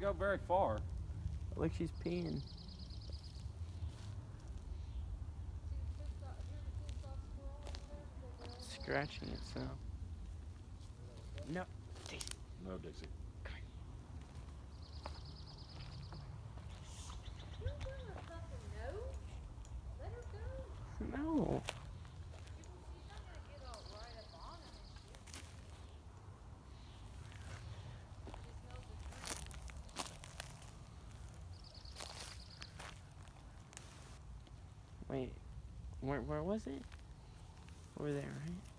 doesn't go very far. Look, she's peeing. Scratching itself. No. Dixie. No, Dixie. No. Wait, where where was it? Over there, right?